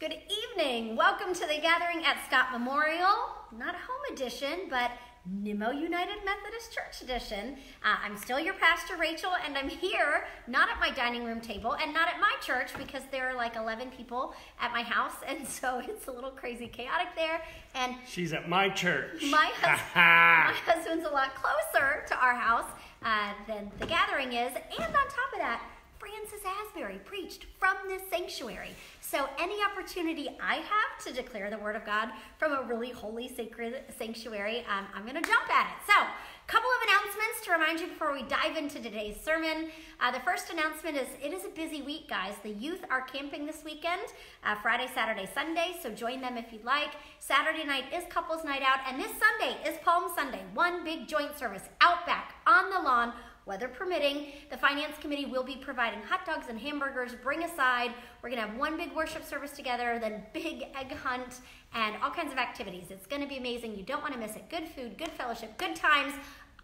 Good evening. Welcome to the gathering at Scott Memorial. Not a home edition, but Nimmo United Methodist Church edition. Uh, I'm still your pastor, Rachel, and I'm here not at my dining room table and not at my church because there are like 11 people at my house, and so it's a little crazy chaotic there. And She's at my church. my, hus- my husband's a lot closer to our house uh, than the gathering is, and on top of that, Francis Asbury preached from this sanctuary. So, any opportunity I have to declare the Word of God from a really holy, sacred sanctuary, um, I'm going to jump at it. So, a couple of announcements to remind you before we dive into today's sermon. Uh, the first announcement is it is a busy week, guys. The youth are camping this weekend, uh, Friday, Saturday, Sunday, so join them if you'd like. Saturday night is couples night out, and this Sunday is Palm Sunday, one big joint service out back on the lawn weather permitting. The finance committee will be providing hot dogs and hamburgers. Bring a side. We're to have one big worship service together, then big egg hunt, and all kinds of activities. It's to be amazing. You don't want to miss it. Good food, good fellowship, good times.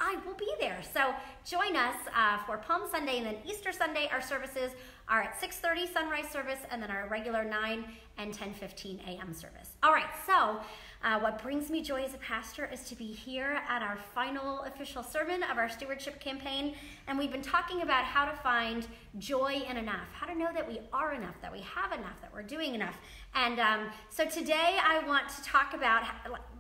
I will be there. So join us uh, for Palm Sunday and then Easter Sunday. Our services are at 6:30 sunrise service, and then our regular 9 and 10:15 a.m. service. All right. So. Uh, what brings me joy as a pastor is to be here at our final official sermon of our stewardship campaign. And we've been talking about how to find joy in enough, how to know that we are enough, that we have enough, that we're doing enough. And um, so today I want to talk about,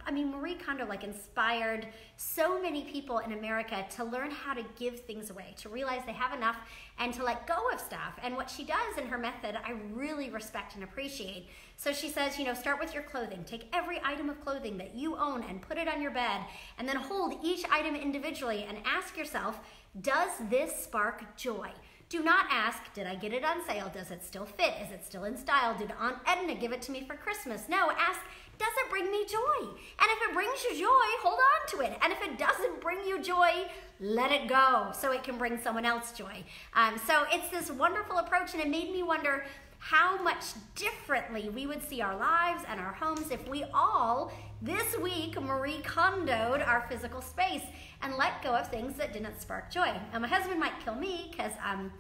I mean, Marie Kondo like inspired so many people in America to learn how to give things away, to realize they have enough and to let go of stuff. And what she does in her method, I really respect and appreciate. So she says, you know, start with your clothing. Take every item of clothing that you own and put it on your bed, and then hold each item individually and ask yourself, does this spark joy? Do not ask, did I get it on sale? Does it still fit? Is it still in style? Did Aunt Edna give it to me for Christmas? No, ask, does it bring me joy? And if it brings you joy, hold on to it. And if it doesn't bring you joy, let it go so it can bring someone else joy. Um, so it's this wonderful approach, and it made me wonder how much differently we would see our lives and our homes if we all, this week, Marie Kondoed our physical space and let go of things that didn't spark joy. Now, my husband might kill me because um,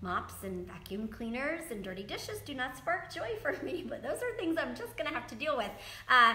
mops and vacuum cleaners and dirty dishes do not spark joy for me, but those are things I'm just going to have to deal with. Uh,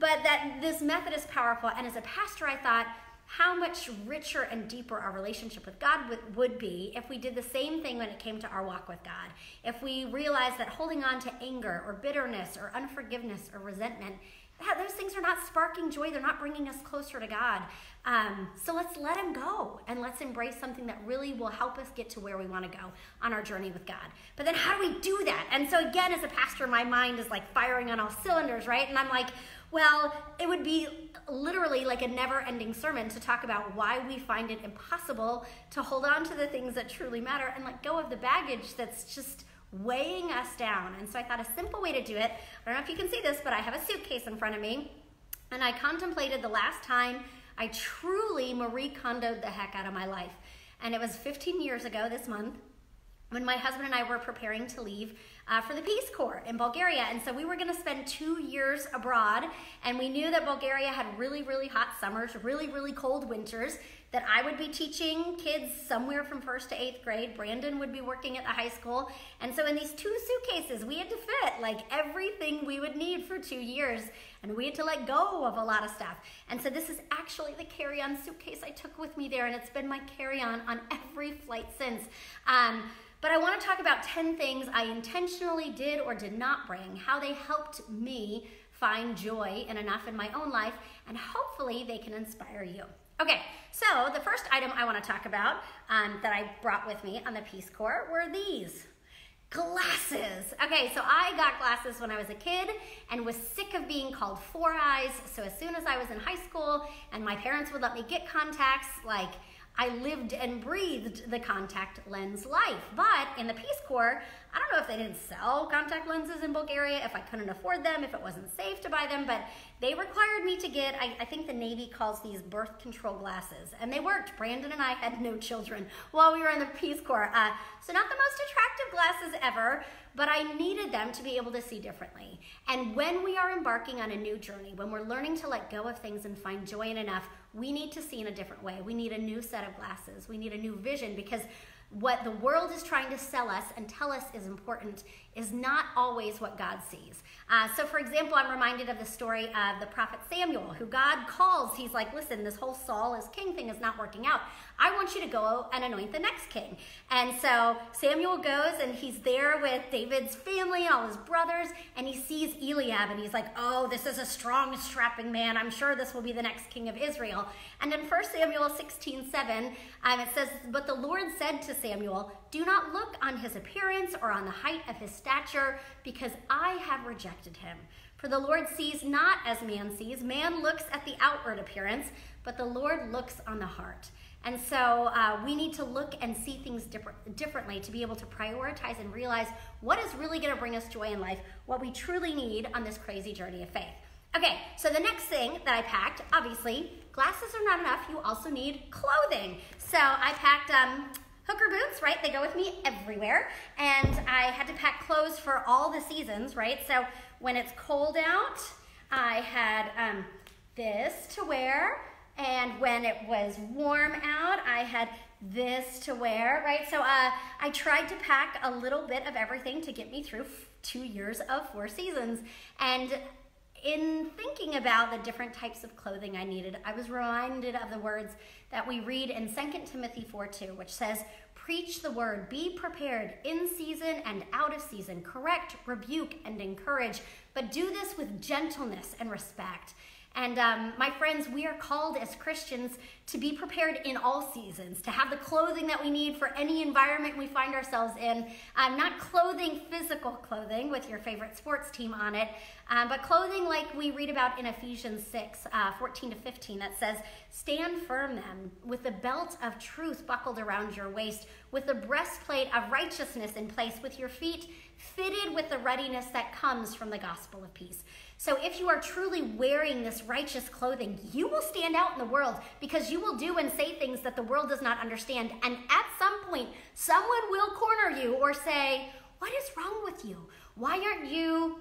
but that this method is powerful, and as a pastor, I thought, how much richer and deeper our relationship with God would, be if we did the same thing when it came to our walk with God. If we realized that holding on to anger or bitterness or unforgiveness or resentment, that those things are not sparking joy, they're not bringing us closer to God. Um, so let's let Him go and let's embrace something that really will help us get to where we want to go on our journey with God. But then, how do we do that? And so, again, as a pastor, my mind is like firing on all cylinders, right? And I'm like, well, it would be literally like a never ending sermon to talk about why we find it impossible to hold on to the things that truly matter and let go of the baggage that's just weighing us down. And so I thought a simple way to do it, I don't know if you can see this, but I have a suitcase in front of me. And I contemplated the last time I truly Marie Kondoed the heck out of my life. And it was 15 years ago this month when my husband and I were preparing to leave uh, for the Peace Corps in Bulgaria. And so we were going to spend two years abroad. And we knew that Bulgaria had really, really hot summers, really, really cold winters. That I would be teaching kids somewhere from first to eighth grade. Brandon would be working at the high school. And so in these two suitcases, we had to fit like everything we would need for two years. And we had to let go of a lot of stuff. And so this is actually the carry on suitcase I took with me there. And it's been my carry on on every flight since. Um, but I want to talk about 10 things I intentionally did or did not bring, how they helped me find joy and enough in my own life, and hopefully they can inspire you. Okay, so the first item I want to talk about um, that I brought with me on the Peace Corps were these glasses. Okay, so I got glasses when I was a kid and was sick of being called Four Eyes. So as soon as I was in high school and my parents would let me get contacts, like I lived and breathed the contact lens life. But in the Peace Corps, I don't know if they didn't sell contact lenses in Bulgaria, if I couldn't afford them, if it wasn't safe to buy them, but they required me to get, I, I, think the Navy calls these birth control glasses. And they worked. Brandon and I had no children while we were in the Peace Corps. Uh, so, not the most attractive glasses ever, but I needed them to be able to see differently. And when we are embarking on a new journey, when we're learning to let go of things and find joy in enough, we need to see in a different way. We need a new set of glasses. We need a new vision because what the world is trying to sell us and tell us is important is not always what God sees. Uh, so, for example, I'm reminded of the story of the prophet Samuel, who God calls. He's like, listen, this whole Saul as king thing is not working out. I want you to go and anoint the next king. And so Samuel goes and he's there with David's family and all his brothers, and he sees Eliab and he's like, oh, this is a strong, strapping man. I'm sure this will be the next king of Israel. And in 1 Samuel 16 7, um, it says, But the Lord said to Samuel, Do not look on his appearance or on the height of his stature, because I have rejected him. For the Lord sees not as man sees. Man looks at the outward appearance, but the Lord looks on the heart. And so uh, we need to look and see things different, differently to be able to prioritize and realize what is really going to bring us joy in life, what we truly need on this crazy journey of faith. Okay, so the next thing that I packed, obviously, glasses are not enough. You also need clothing. So I packed um, hooker boots, right? They go with me everywhere. And I had to pack clothes for all the seasons, right? So when it's cold out, I had um, this to wear. And when it was warm out, I had this to wear, right? So uh, I tried to pack a little bit of everything to get me through two years of four seasons. And in thinking about the different types of clothing I needed, I was reminded of the words that we read in 2 Timothy 4 2, which says, Preach the word, be prepared in season and out of season, correct, rebuke, and encourage, but do this with gentleness and respect. And um, my friends, we are called as Christians to be prepared in all seasons, to have the clothing that we need for any environment we find ourselves in. Um, not clothing, physical clothing with your favorite sports team on it, um, but clothing like we read about in Ephesians 6 uh, 14 to 15 that says, Stand firm then, with the belt of truth buckled around your waist, with the breastplate of righteousness in place, with your feet fitted with the readiness that comes from the gospel of peace. So if you are truly wearing this righteous clothing, you will stand out in the world because you will do and say things that the world does not understand. And at some point, someone will corner you or say, What is wrong with you? Why aren't you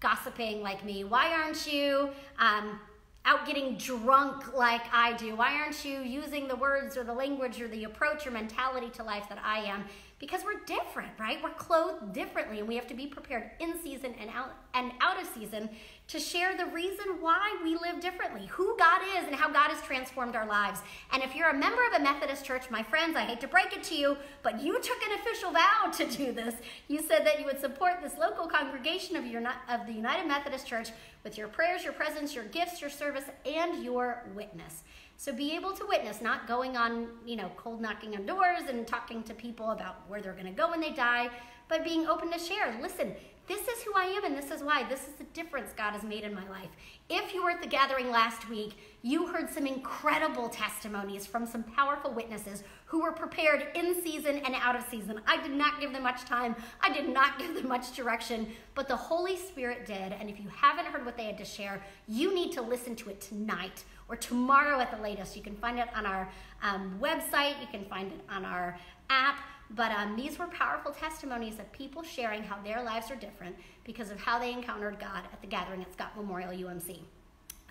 gossiping like me? Why aren't you um, out getting drunk like I do? Why aren't you using the words or the language or the approach or mentality to life that I am? Because we're different, right? We're clothed differently and we have to be prepared in season and out and out of season to share the reason why we live differently, who God is and how God has transformed our lives. And if you're a member of a Methodist church, my friends, I hate to break it to you, but you took an official vow to do this. You said that you would support this local congregation of your of the United Methodist Church with your prayers, your presence, your gifts, your service, and your witness. So be able to witness, not going on, you know, cold knocking on doors and talking to people about where they're going to go when they die, but being open to share. Listen, this is who I am and this is why. This is the difference God has made in my life. If you were at the gathering last week, you heard some incredible testimonies from some powerful witnesses who were prepared in season and out of season. I did not give them much time, I did not give them much direction, but the Holy Spirit did. And if you haven't heard what they had to share, you need to listen to it tonight or tomorrow at the latest. You can find it on our um, website, you can find it on our app. But um, these were powerful testimonies of people sharing how their lives are different because of how they encountered God at the gathering at Scott Memorial UMC.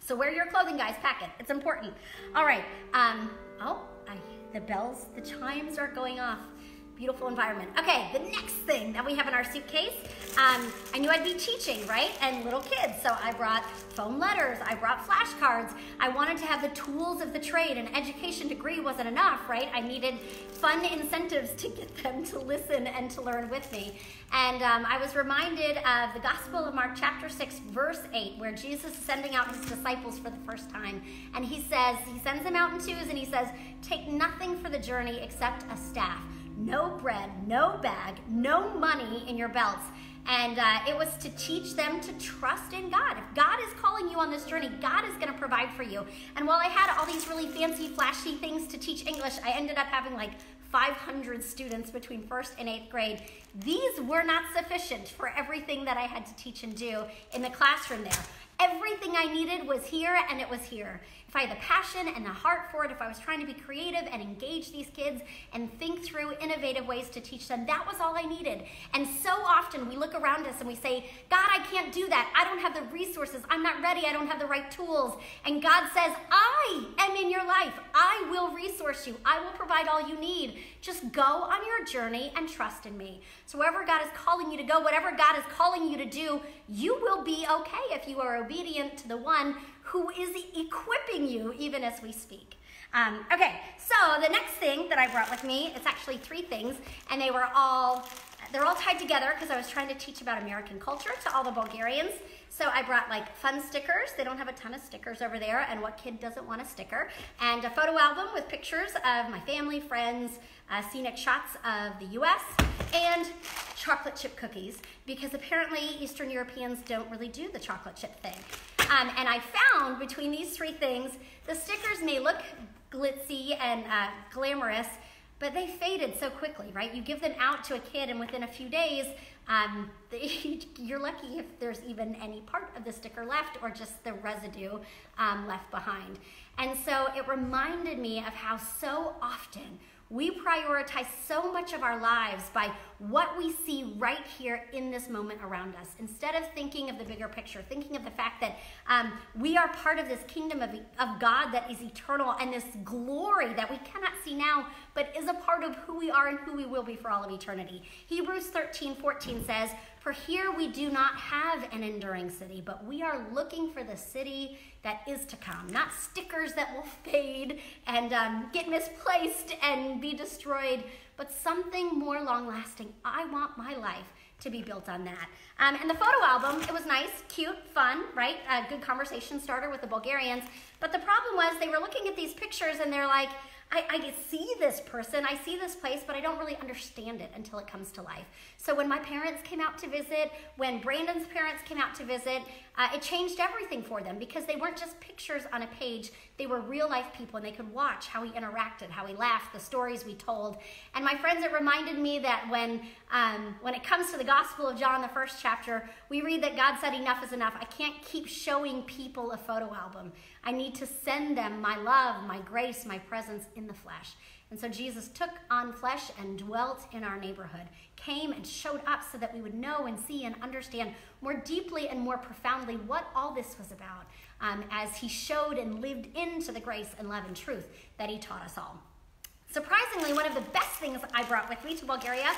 So wear your clothing, guys. Pack it. It's important. All right. Um, oh, I, the bells, the chimes are going off beautiful environment. Okay, the next thing that we have in our suitcase, um, I knew I'd be teaching, right? And little kids, so I brought foam letters, I brought flashcards. I wanted to have the tools of the trade. An education degree wasn't enough, right? I needed fun incentives to get them to listen and to learn with me. And um, I was reminded of the Gospel of Mark, chapter 6, verse 8, where Jesus is sending out his disciples for the first time. And he says, he sends them out in twos and he says, Take nothing for the journey except a staff no bread, no bag, no money in your belts. And uh, it was to teach them to trust in God. If God is calling you on this journey, God is going to provide for you. And while I had all these really fancy, flashy things to teach English, I ended up having like 500 students between first and eighth grade. These were not sufficient for everything that I had to teach and do in the classroom there. Everything I needed was here and it was here. If I had the passion and the heart for it, if I was trying to be creative and engage these kids and think through innovative ways to teach them, that was all I needed. And so often we look around us and we say, God, I can't do that. I don't have the resources. I'm not ready. I don't have the right tools. And God says, I am in your life. I will resource you. I will provide all you need. Just go on your journey and trust in me. So, wherever God is calling you to go, whatever God is calling you to do, you will be okay if you are obedient to the one who is equipping you, even as we speak. Um, okay, so the next thing that I brought with me, it's actually three things, and they were all they're all tied together because I was trying to teach about American culture to all the Bulgarians. So I brought like fun stickers. They don't have a ton of stickers over there, and what kid doesn't want a sticker? And a photo album with pictures of my family, friends, uh, scenic shots of the US, and chocolate chip cookies because apparently Eastern Europeans don't really do the chocolate chip thing. Um, and I found between these three things, the stickers may look glitzy and uh, glamorous, but they faded so quickly, right? You give them out to a kid, and within a few days, um, you're lucky if there's even any part of the sticker left or just the residue um, left behind. And so it reminded me of how so often we prioritize so much of our lives by what we see right here in this moment around us instead of thinking of the bigger picture, thinking of the fact that um, we are part of this kingdom of, of God that is eternal and this glory that we cannot see now, but is a part of who we are and who we will be for all of eternity. Hebrews 13 14 says, For here we do not have an enduring city, but we are looking for the city that is to come, not stickers that will fade and um, get misplaced and be destroyed, but something more long lasting. I want my life to be built on that. Um, and the photo album, it was nice, cute, fun, right? A good conversation starter with the Bulgarians. But the problem was they were looking at these pictures and they're like, I, I see this person, I see this place, but I don't really understand it until it comes to life. So when my parents came out to visit, when Brandon's parents came out to visit, uh, it changed everything for them because they weren't just pictures on a page. They were real life people and they could watch how we interacted, how we laughed, the stories we told. And my friends, it reminded me that when, um, when it comes to the Gospel of John, the first chapter, we read that God said, Enough is enough. I can't keep showing people a photo album. I need to send them my love, my grace, my presence in the flesh. And so Jesus took on flesh and dwelt in our neighborhood, came and showed up so that we would know and see and understand more deeply and more profoundly what all this was about um, as he showed and lived into the grace and love and truth that he taught us all. Surprisingly, one of the best things I brought with me to Bulgaria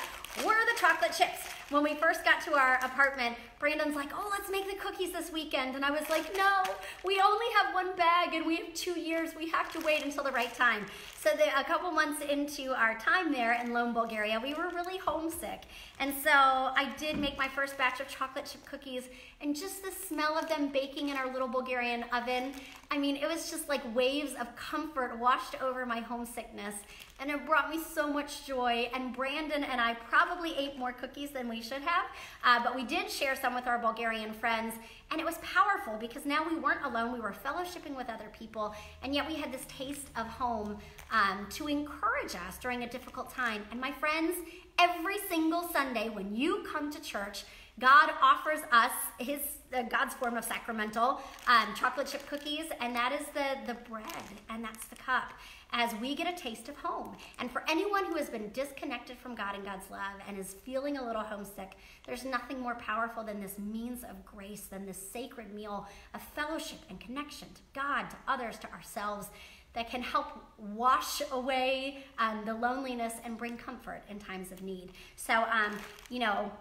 were the chocolate chips. When we first got to our apartment, Brandon's like, oh, let's make the cookies this weekend. And I was like, no, we only have one bag and we have two years. We have to wait until the right time. So the, a couple months into our time there in Lone, Bulgaria, we were really homesick. And so I did make my first batch of chocolate chip cookies and just the smell of them baking in our little Bulgarian oven, I mean, it was just like waves of comfort washed over my homesickness and it brought me so much joy. And Brandon and I probably ate more cookies than we should have, uh, but we did share some with our Bulgarian friends, and it was powerful because now we weren't alone. We were fellowshipping with other people, and yet we had this taste of home um, to encourage us during a difficult time. And my friends, every single Sunday when you come to church, God offers us his God's form of sacramental um, chocolate chip cookies, and that is the the bread, and that's the cup as we get a taste of home. And for anyone who has been disconnected from God and God's love and is feeling a little homesick, there's nothing more powerful than this means of grace, than this sacred meal of fellowship and connection to God, to others, to ourselves that can help wash away um, the loneliness and bring comfort in times of need. So, um, you know,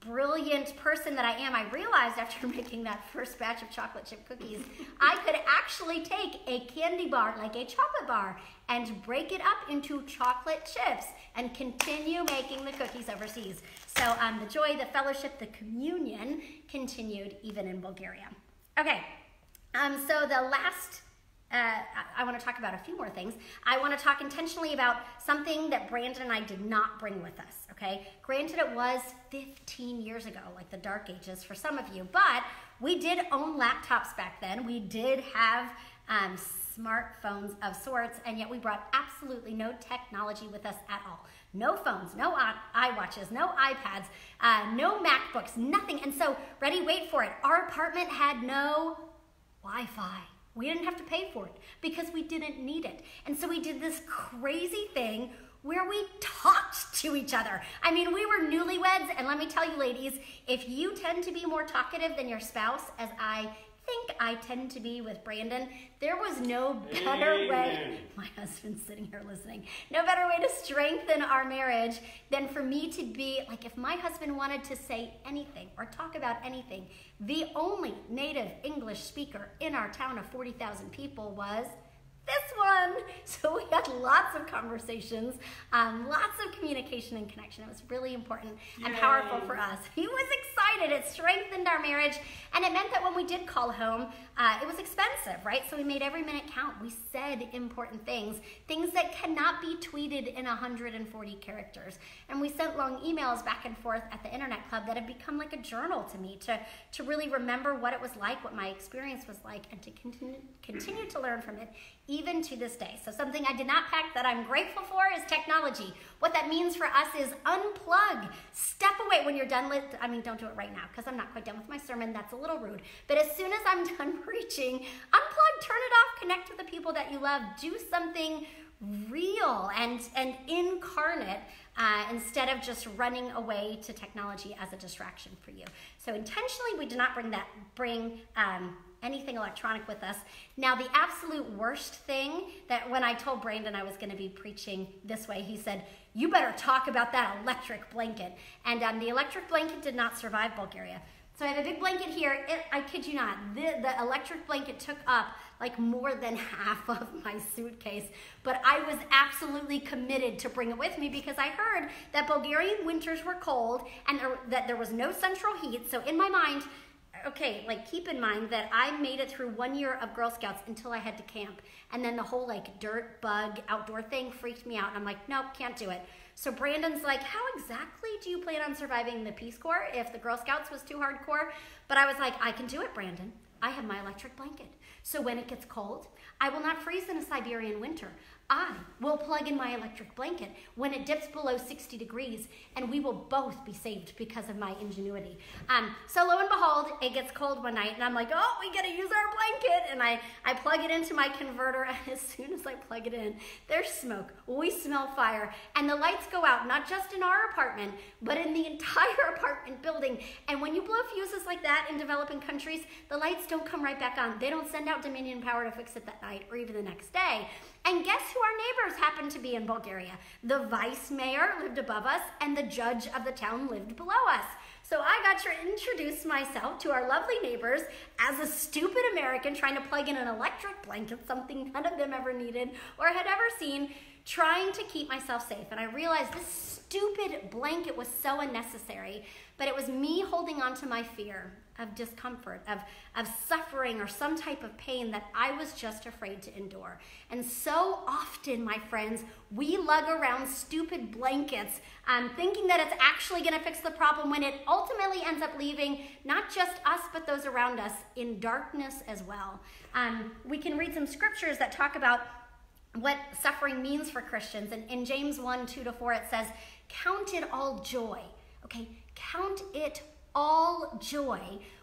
brilliant person that I am, I realized after making that first batch of chocolate chip cookies, I could actually take a candy bar, like a chocolate bar, and break it up into chocolate chips and continue making the cookies overseas. So um, the joy, the fellowship, the communion continued even in Bulgaria. Okay, um, so the last uh, I want to talk about a few more things. I want to talk intentionally about something that Brandon and I did not bring with us, okay? Granted, it was 15 years ago, like the dark ages for some of you, but we did own laptops back then. We did have um, smartphones of sorts, and yet we brought absolutely no technology with us at all. No phones, no iWatches, no iPads, uh, no MacBooks, nothing. And so, ready, wait for it. Our apartment had no Wi Fi. We didn't have to pay for it because we didn't need it. And so we did this crazy thing where we talked to each other. I mean, we were newlyweds, and let me tell you, ladies, if you tend to be more talkative than your spouse, as I think I tend to be with Brandon. There was no better Amen. way, my husband's sitting here listening, no better way to strengthen our marriage than for me to be like, if my husband wanted to say anything or talk about anything, the only native English speaker in our town of 40,000 people was this one. So we had lots of conversations, um, lots of communication and connection. It was really important and Yay. powerful for us. He was excited. It strengthened our marriage. And it meant that when we did call home, uh, it was expensive, right? So we made every minute count. We said important things, things that cannot be tweeted in 140 characters. And we sent long emails back and forth at the Internet Club that have become like a journal to me to, to really remember what it was like, what my experience was like, and to continue, continue to learn from it even to this day. So something I did not pack that I'm grateful for is technology. What that means for us is unplug. Step away when you're done with, I mean, don't do it right now because I'm not quite done with my sermon. That's a little rude. But as soon as I'm done preaching, unplug, turn it off, connect with the people that you love, do something real and, and incarnate uh, instead of just running away to technology as a distraction for you. So intentionally, we did not bring that, bring, um, anything electronic with us. Now, the absolute worst thing that when I told Brandon I was going to be preaching this way, he said, You better talk about that electric blanket. And um, the electric blanket did not survive Bulgaria. So I have a big blanket here. It, I kid you not, the, the electric blanket took up like more than half of my suitcase. But I was absolutely committed to bring it with me because I heard that Bulgarian winters were cold and there, that there was no central heat. So in my mind, okay, like keep in mind that I made it through one year of Girl Scouts until I had to camp. And then the whole like dirt, bug, outdoor thing freaked me out. And I'm like, nope, can't do it. So Brandon's like, how exactly do you plan on surviving the Peace Corps if the Girl Scouts was too hardcore? But I was like, I can do it, Brandon. I have my electric blanket. So when it gets cold, I will not freeze in a Siberian winter. I will plug in my electric blanket when it dips below 60 degrees, and we will both be saved because of my ingenuity. Um, so lo and behold, it gets cold one night, and I'm like, oh, we gotta use our blanket, and I, I plug it into my converter, and as soon as I plug it in, there's smoke. We smell fire, and the lights go out, not just in our apartment, but in the entire apartment building. And when you blow fuses like that in developing countries, the lights don't come right back on. They don't send out Dominion power to fix it that night or even the next day. And guess who our neighbors happened to be in Bulgaria? The vice mayor lived above us, and the judge of the town lived below us. So I got to introduce myself to our lovely neighbors as a stupid American trying to plug in an electric blanket, something none of them ever needed or had ever seen, trying to keep myself safe. And I realized this stupid blanket was so unnecessary, but it was me holding on to my fear of discomfort, of, of suffering or some type of pain that I was just afraid to endure. And so often, my friends, we lug around stupid blankets um, thinking that it's actually going to fix the problem when it ultimately ends up leaving not just us, but those around us in darkness as well. Um, we can read some scriptures that talk about what suffering means for Christians. And in James 1 2 to 4, it says, Count it all joy. Okay, count it all joy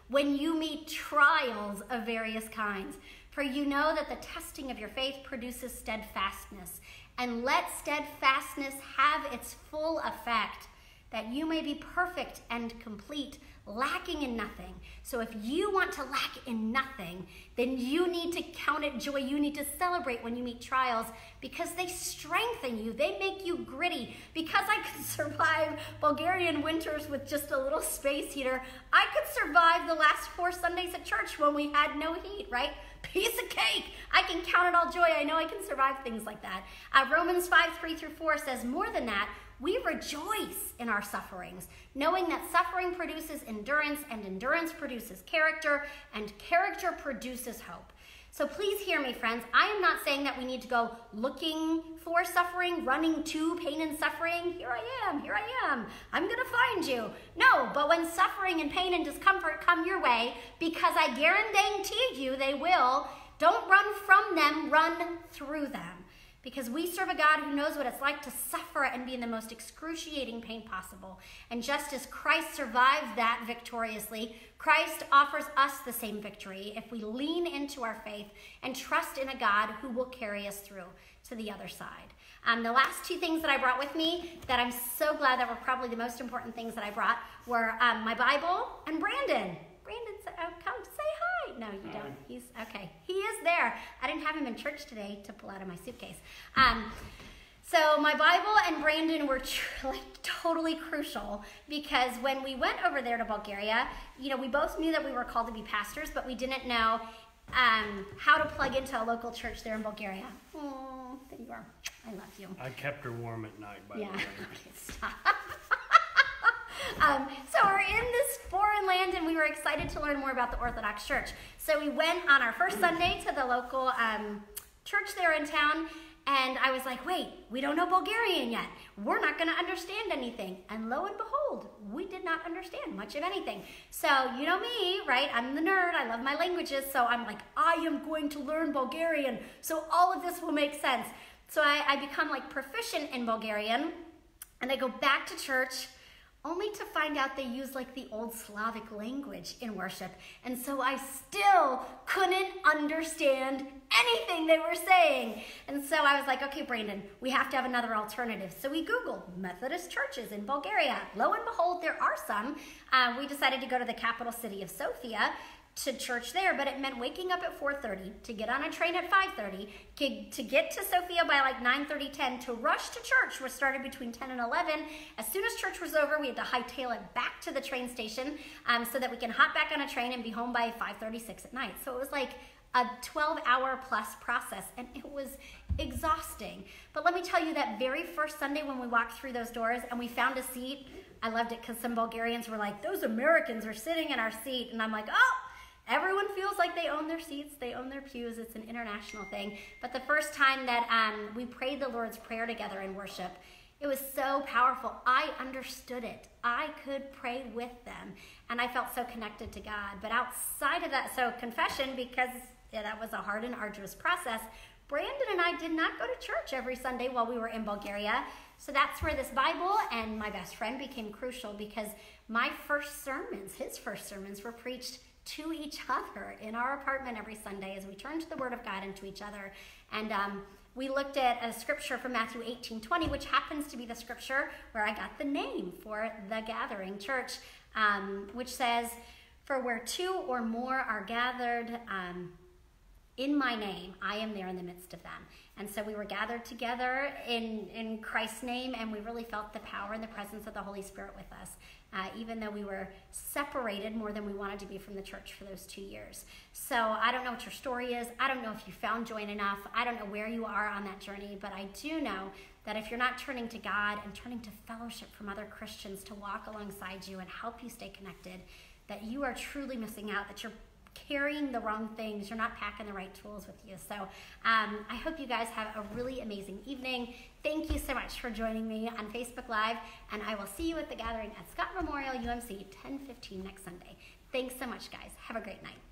when you meet trials of various kinds. For you know that the testing of your faith produces steadfastness. And let steadfastness have its full effect, that you may be perfect and complete lacking in nothing. So if you want to lack in nothing, then you need to count it joy. You need to celebrate when you meet trials because they strengthen you. They make you gritty. Because I could survive Bulgarian winters with just a little space heater, I could survive the last four Sundays at church when we had no heat, right? Piece of cake. I can count it all joy. I know I can survive things like that. Uh, Romans 5 3 through 4 says, More than that, we rejoice in our sufferings, knowing that suffering produces endurance, and endurance produces character, and character produces hope. So please hear me, friends. I am not saying that we need to go looking for suffering, running to pain and suffering. Here I am, here I am. I'm going to find you. No, but when suffering and pain and discomfort come your way, because I guarantee you they will, don't run from them, run through them because we serve a God who knows what it's like to suffer and be in the most excruciating pain possible. And just as Christ survived that victoriously, Christ offers us the same victory if we lean into our faith and trust in a God who will carry us through to the other side. Um, the last two things that I brought with me that I'm so glad that were probably the most important things that I brought were um, my Bible and Brandon. Brandon, uh, come say hi. No, you don't. He's okay. He is there. I didn't have him in church today to pull out of my suitcase. Um, so my Bible and Brandon were like totally crucial because when we went over there to Bulgaria, you know, we both knew that we were called to be pastors, but we didn't know um, how to plug into a local church there in Bulgaria. Oh, there you are. I love you. I kept her warm at night, by Yeah. the way. Okay, stop. um, so we're in this foreign land, and we were excited to learn more about the Orthodox Church. So we went on our first Sunday to the local um, church there in town, and I was like, "Wait, we don't know Bulgarian yet. We're not going to understand anything." And lo and behold, we did not understand much of anything. So you know me, right? I'm the nerd. I love my languages, so I'm like, I am going to learn Bulgarian, so all of this will make sense. So I, I become like proficient in Bulgarian. And I go back to church only to find out they use like the old Slavic language in worship. And so I still couldn't understand anything they were saying. And so I was like, okay, Brandon, we have to have another alternative. So we Googled Methodist churches in Bulgaria. Lo and behold, there are some. Uh, we decided to go to the capital city of Sofia to church there, but it meant waking up at 4:30 to get on a train at 5:30 to- to get to Sofia by like 9:30, 10 to rush to church, which started between 10 and 11. As soon as church was over, we had to hightail it back to the train station um, so that we can hop back on a train and be home by 5:36 at night. So it was like a 12-hour plus process, and it was exhausting. But let me tell you, that very first Sunday when we walked through those doors and we found a seat, I loved it because some Bulgarians were like, "Those Americans are sitting in our seat," and I'm like, "Oh." Everyone feels like they own their seats, they own their pews. It's an international thing. But the first time that um, we prayed the Lord's Prayer together in worship, it was so powerful. I understood it. I could pray with them, and I felt so connected to God. But outside of that, so confession, because yeah, that was a hard and arduous process, Brandon and I did not go to church every Sunday while we were in Bulgaria. So that's where this Bible and my best friend became crucial because my first sermons, his first sermons, were preached to each other in our apartment every Sunday as we turned to the Word of God and to each other. And um, we looked at a scripture from Matthew 18 20, which happens to be the scripture where I got the name for the gathering church, um, which says, For where two or more are gathered, um, in my name, I am there in the midst of them. And so we were gathered together in, in Christ's name, and we really felt the power and the presence of the Holy Spirit with us, uh, even though we were separated more than we wanted to be from the church for those two years. So I don't know what your story is. I don't know if you found joy enough. I don't know where you are on that journey, but I do know that if you're not turning to God and turning to fellowship from other Christians to walk alongside you and help you stay connected, that you are truly missing out, that you're carrying the wrong things. You're not packing the right tools with you. So um, I hope you guys have a really amazing evening. Thank you so much for joining me on Facebook Live, and I will see you at the gathering at Scott Memorial UMC 1015 next Sunday. Thanks so much, guys. Have a great night.